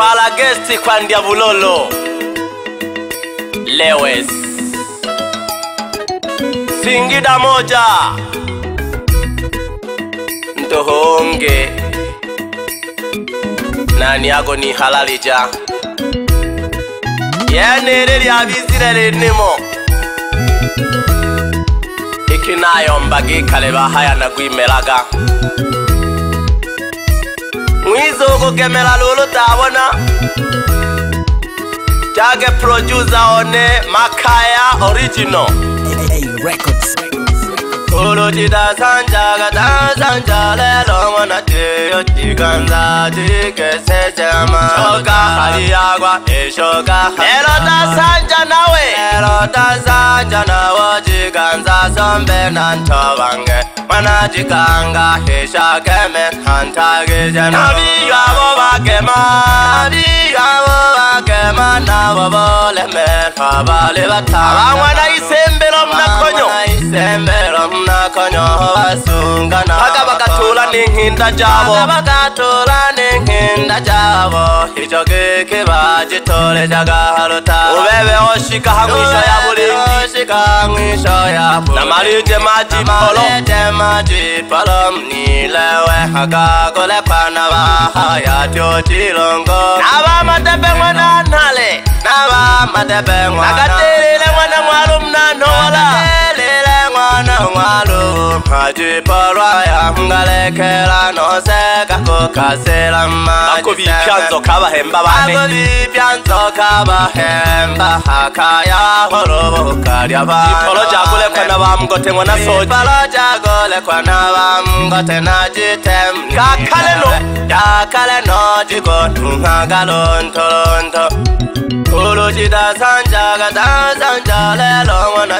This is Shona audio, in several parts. Fala gesti kwa ndia vulolo lewes singida moja ntohonge nani yago ni halalija yenere lyabizire linimo haya na bahaya nagwimeraga mwizo kokemela lolo tabona jake producer one makaya original olo didasanjaka dasanjalelongona teyo tikanza tikeseseama oka aliyakwa esoka elo dasanja nawe elo dasanja nawo tikanza sombe nantobange mwana chikanga hishakeme hantakijenaviyavo vakema viyavo vakema navo voleme vavali vatavamwana isembelo mnakonyo isembelo mnakonyo bakonyobasungana bakatula n'inkinda jabo bakatula n'inkinda jabo ico giki bagitorejaga haruta ubebeho shika hamwisho ya buriiho namarije majipolomije majipolo mnilewe hagagole kwana bahaya tyo cilongo nabamadebe ngwana ntale nabamadebe ngwana agatelile ngwana mwalumna nola agatelile ngwana mwalumna mhatiparwaya mungalekela noseka kukasila mmaiakovipyanzoka vahemba akayahuluvukalya vaiolojakulekwana vamngotengwa nasoiolojakulekwa na vamngote najitemakale nojikotungagalontolonto ulujidasanjaga dasanjalelomona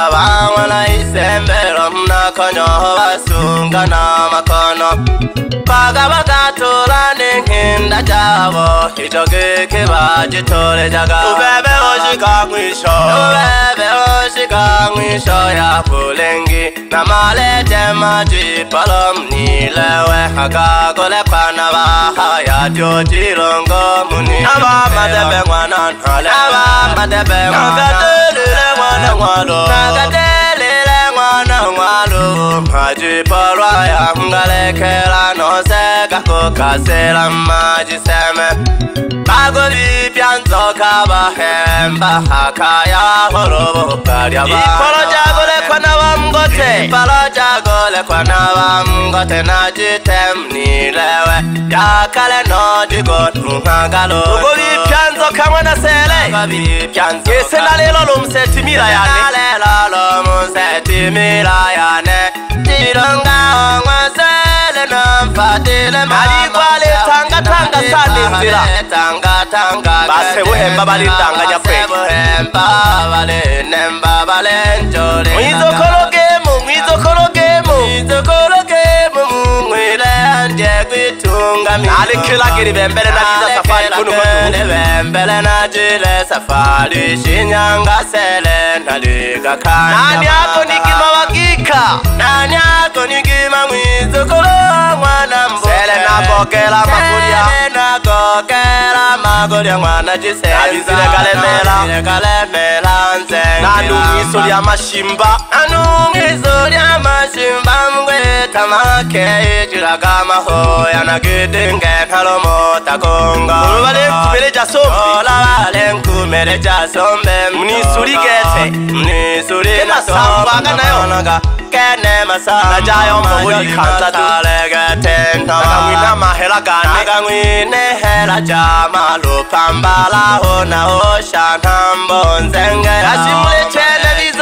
abanywa nayisembero mna khonyoho basunga namakono kwakabagato tsorane ngenda tavo itokeke vacitore jaka uveveosikamwiso ya pulengi na malete macipalo mnilewe akakolekwana vaha ya tyocilongo muni malu majipolwa yamgalekela noseka kukasela majiseme bagoli pyanzoka bahemba hakaya holobokalya ipalo jagolekwa na vamgote najitemnilewe jakale nodigonuhagalogovipyanzokamwenaseleisenalilolumsetimilayalelolomusetimilaya vane tironga ongwesele nomfatile malikwale tangatanga sanizila tangatanga basebuhemba balindanganya feebuhemba bale nemba balenjole mwizokologemo mwizokologemo mwizokologemo nani ako nigima wakika nani ako nigima mwizokolo wa mwana mbo kabokela magoriakokela magoria ngwana jesenandungiso lya mashimba makeejilaga mahoya nagidingenhalomota kongaolubale kubele jasomi mbere cya sombe mwisurigeze mwisurigeze kene masaha najyayo mu buri kanza duregete ntabanywe n'amahera agana nganywe n'ihera rya malupa mbaraho naho shantambo nzengera yashimuye cyane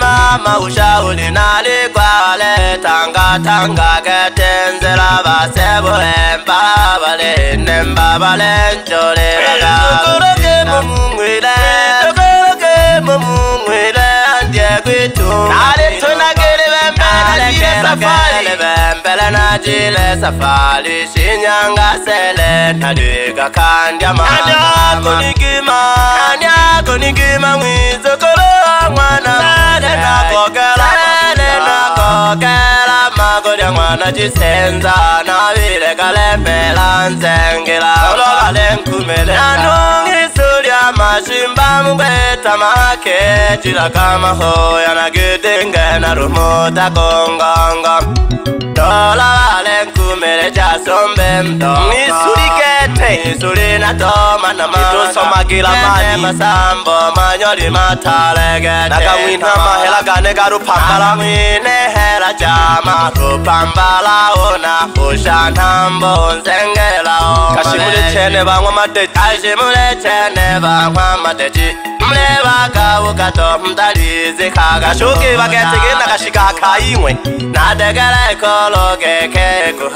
mama ushauli nalikwale tangatanga ketenzela vasebule mbavale nembavale ncole vakaaalitonagili vembe nalire safari ngihlala natshile safalisha inyanga sele nalika kandiamaaniyakho nikima ngizokoloa mwanaenakokela makolya mwana cisenza navile kalembela nzengela olokale nkhumelenanungi machimba mubeta make jila kama hoya na gidinge na rumuta kongongo dola valenk mbele cha sombe mto nisulikete nisulinatoma namatitusomagila mani masambo manyoli matalegete nakamwina mahela gane garupambala mwine hela cha marupambala una usha ntambo nsengela kashimule chene vanwa mateji kashimule chene vanwa mateji mlevakavukato mtalizi kagashuki vaketigina kashika kainwe nadegele kologekeku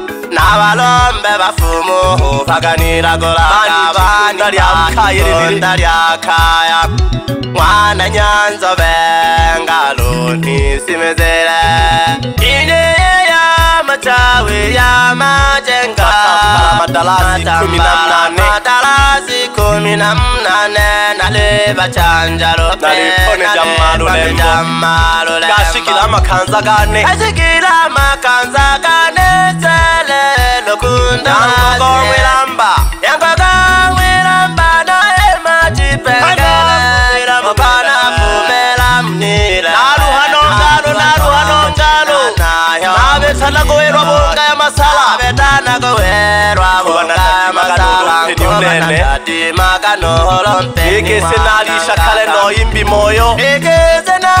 navalombe vafumu upakaniragolaavaniondaryakaya mwana nyanzove ngaloni simezele ineya machawi ya majenga madalasi kumi na mnane nalivachanjalojamalulekasikila makanza kane sele nokunda nokomwiramba yangoko mwiramba noye matipenge mopana mumela munila naluhano ngalo naluhano ngalo nabetana kowerwa bonga ya masala nabetana kowerwa bonga ya masala nkobana tati makano holo mpeni mwaka ikese nalisha kale noyimbi moyo ikese nalisha.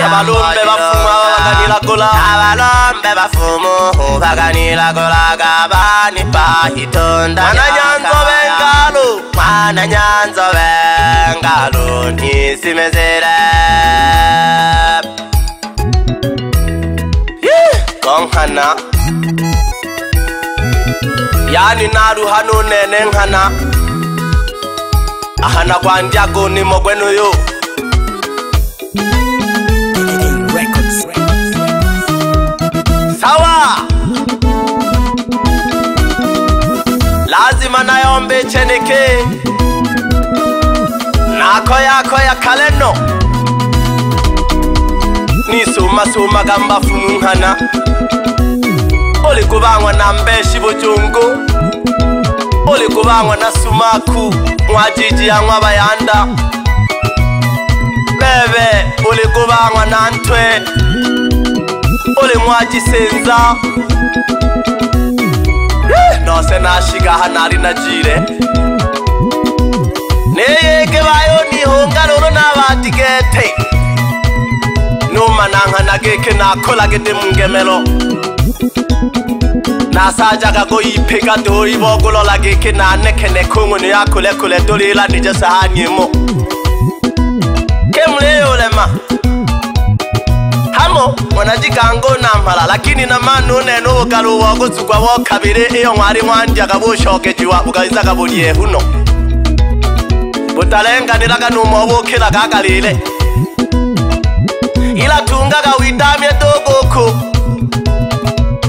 abalumbe bafumo abaganila gola abalumbe bafumo baganila gola gabani pa hitonda mwana nyanzo bengalo mwana nyanzo bengalo nisimezele gonghana yani naruhanu nene nghana ahana kwandyako nimogwenuyo sawa lazima nayo mbicheneke nako yako ya kaleno nisumasuma gambafumuhana olikuvangwa na mbeshi vujungu olikuvangwa na sumaku mwajiji ya ng'wava yanda veve olikuvangwa na ntwe ore mwagisenza eh, nose nashiga aha nari nagire neyege bayo nihongaroro nabadigete numananka nageke nakorage ndi mungemero nasajaga goyipiga ndihoibogororageke nanekene kunguni yakurekure durira nije sahanyemo sikango nampala lakini namanu neno ukaluwa kuzugwa wokabire iyo mwari nkwandi akabushokejiwa ukaizaga buliye huno butalenganiraga numo wukira gagalile ilatungaga witamye tuguku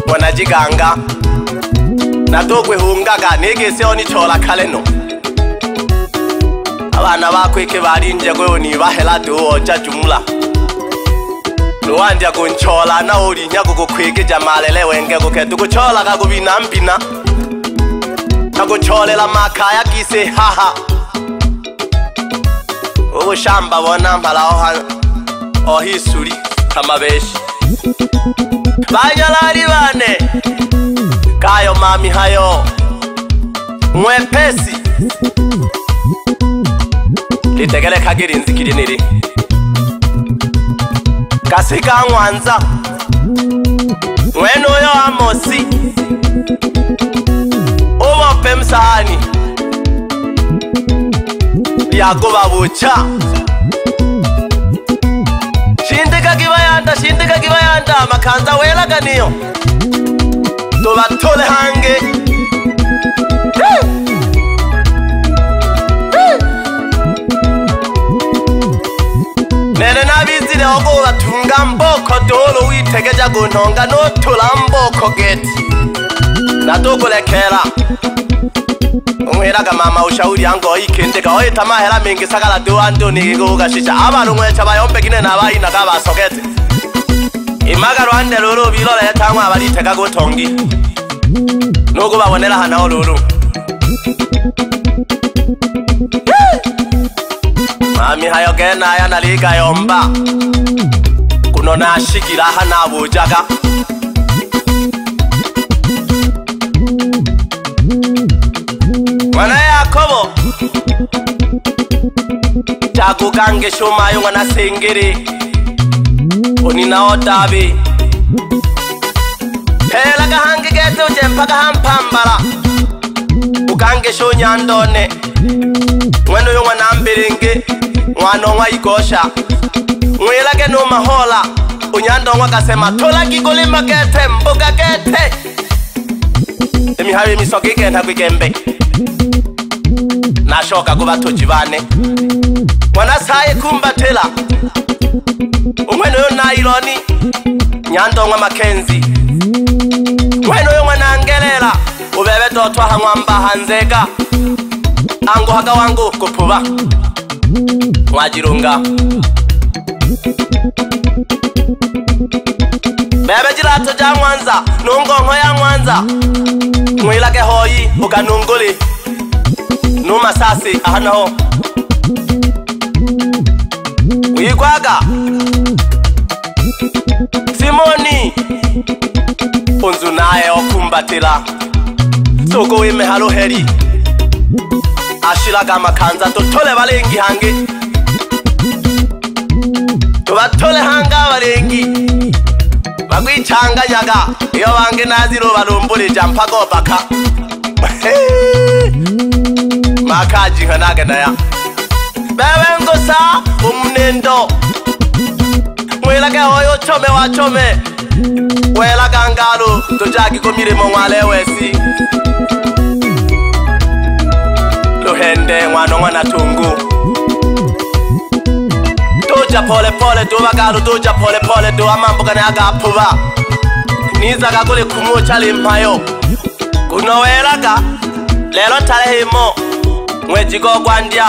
bonajiganga natukwihungaga nigiseo nichola kaleno abana bakwike barinjegweyo nibahela duo ja jumla nowandia kuntshola nawulinya kukukhwikitya malelewenke kukhetha ukutshola kakubi nambi na nakutsholela makhaya kise haha ukushamba bona mbalaoha ohisuli amabeshi banyalali bane kayo mami hayo mwepesi litekele khakilinzikilinili kasi ka ngwanza wena oyo amosi ubophe msani yakuva vutsha xindika kivayanda xindika kivayanda makhandza welakaniyo tuva thule hange nene navi ngile okuva thunga mboko dolo witekeja kunonga nothula mboko geti natukulekhela umwilakamama ushauri yango oyikhindika oyita mahela mingi sakala tuwantuni kukashisha avanu ng'wetha vayombekine navayinaka vasokete imaka lwande lulu vilolethamwa valitheka kuthongi nukuvavonelahana olulu mami hayo gena yana liga yomba kunona shikira hana bujaga mwana yakobo jagugange shomayo mwana sengere oninao dabe phela kahange geze ujempa kahampambala ugange shonyandone mwene uyo mwana amberenge ngwanongwa ikosha ngwilake numahola unyandongwa kasema thula kikulima kethe mbuka kethe emihayo emisoko ikenha kwikembe nashoka kuvathuji vane ngwana saye kumbathela umwenoyo nailoni nyandongwa makenzi mwenoyo ngwana angelela uvevetotwa hang'wambahanzeka angu haka wangu kupuva nwa Jironga bebe jiratso ja nwanza nongonho ya nwanza nwilake hoyi ukanongole numasasi ahanaho uyikwaga simoni unzu naye okumbatila soko wimehalo heli ashilaga makhanza tothole valengi hange tovathole hanga valengi vakwichanga nyaka iyo vange naziro valombole jampakobaka makajihanaga naya bevengosa umnendo mwilage hoyo chome wachome welaganga alo tojagikomile mongwale wesi pende ngwana ngwana thungu toja polepole tuvakalu tuja polepole tuva mambukane akaphuva nizaka kuli khumutha limphayo kunowelaka lelo talehimo mwedzi kokwandya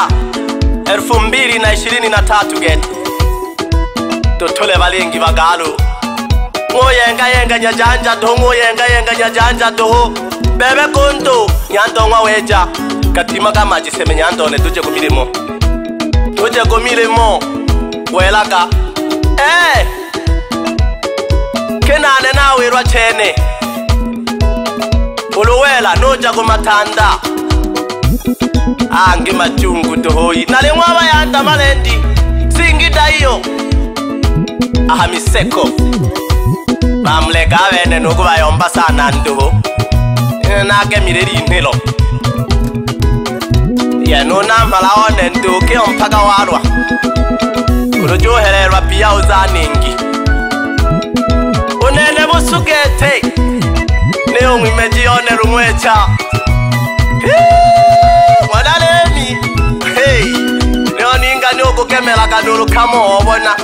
elfu mbili na ishirini na tatu gete tuthule valingi vakalu ng'oyengayenga nyajanja tuhu ng'oyengayenga nyajanja tuhu bebe kuntu nyandongwa weja katima ka maji semenyantone tuje komilemo tuje komilemo welaka ee eh! kenane nawirwa chene uluwela nuja kumatanda ange machungu tohoyi nalimwava yanda malendi singita iyo aha miseko vamuleka avene nukuvayomba sananduho nake mireri inhilo yena unamva lawo nenduka iyo mphaka walwa urujyuhererwa biya uzaningi unene busugete niyo ngwimeji yone rumweca mwanalemi hey. niyo ninga niyogukemelaga nurukamo wobona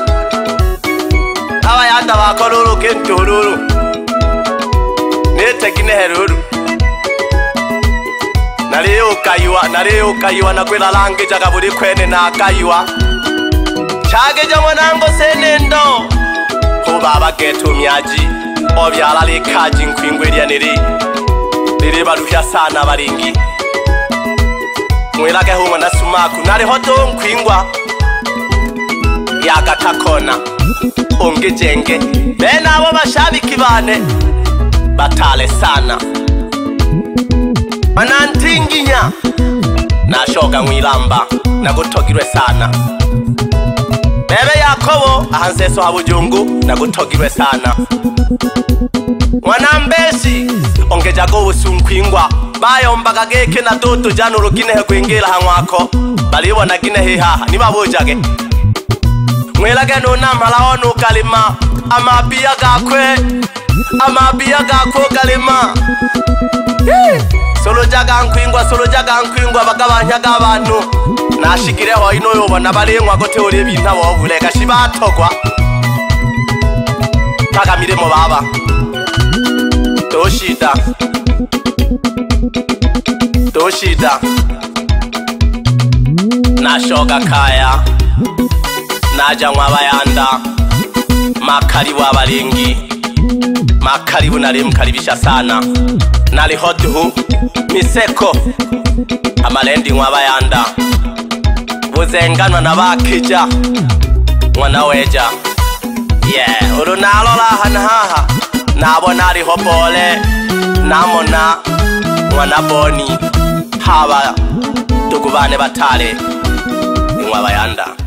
abayanda bakora uruka intururu nitegine heruru nareyokaiwa nareyokaiwa nakwela lange jakavuli kwene nakaiwa chake ja mwanango senendo kubaba getu myaji ovyala likaji nkwingwelya nili lili valuhya sana valingi mwilake humwa na sumaku nalihoto nkwingwa yakatakona ongejenge benavo vashaviki vane batale sana banantinginya nashoga mwilamba nagutogirwe sana bebe yakobo aha nseso ha bujungu nagutogirwe sana mwanambeshi ongejago busunkwingwa bayombaga geke na dutu ginehe kwingila hanwako balibonaginehi haha nibabujage mwelage nunamalawo nukalima amabiya gakwe amabiya gakwe galima yeah. solo jagankwingwa solo jagankwingwa bagabanyaga abantu nashigireho ino yobona barenkwa gote ureba intabovurega shibatogwa kagamiremo baba doshida doshida nashoga kaya najankwa bayanda makari wabarengi makaribu nalimkaribisha sana nalihodhu miseko amalendi ng'wabayanda buzenganwa na bakija mwana weja ye yeah. ulu nalola nahaha nabo naliho pole namona mwana boni haba tukubane batale bayanda